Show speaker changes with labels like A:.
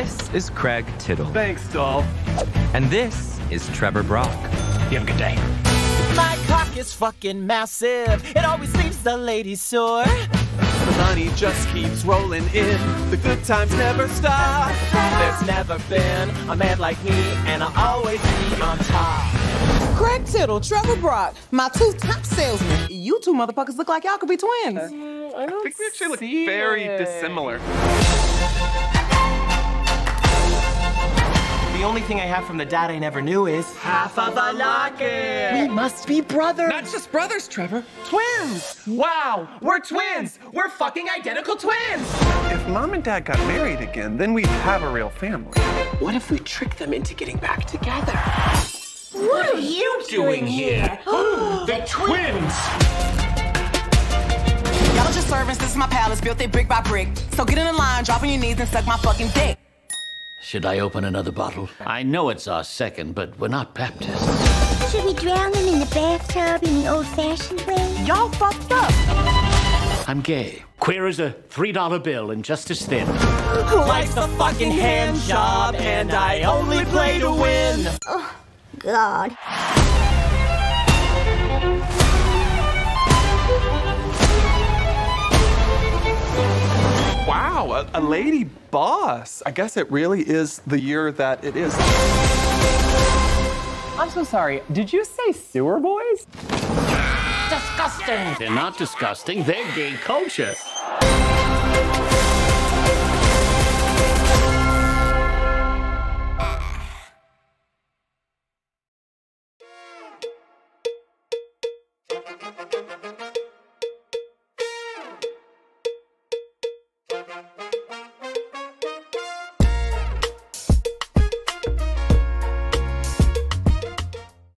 A: is Craig Tickle.
B: Thanks, Dolph.
A: And this is Trevor Brock.
B: You have a good day.
C: My cock is fucking massive. It always leaves the ladies sore.
B: The money just keeps rolling in. The good times never stop.
C: There's never been a man like me, and I'll always be on top.
D: Craig Tickle, Trevor Brock, my two top salesmen. You two motherfuckers look like y'all could be twins.
B: I think we actually look very dissimilar.
C: The only thing I have from the dad I never knew is half of a locket.
D: We must be brothers.
B: Not just brothers, Trevor.
C: twins. Wow, we're twins. We're fucking identical twins.
B: If mom and dad got married again, then we'd have a real family.
C: What if we trick them into getting back together?
E: What are you doing here? the twins!
D: Y'all just servants. This is my palace, built it brick by brick. So get in the line, drop on your knees, and suck my fucking dick.
F: Should I open another bottle? I know it's our second, but we're not Baptists.
E: Should we drown them in the bathtub in the old fashioned way?
D: Y'all fucked up.
F: I'm gay. Queer as a $3 bill and just as thin.
C: Life's a fucking hand job, and I only play to win.
E: Oh, God.
B: Wow, a, a lady boss. I guess it really is the year that it is.
G: I'm so sorry. Did you say sewer boys?
F: Disgusting. They're not disgusting. They're gay culture.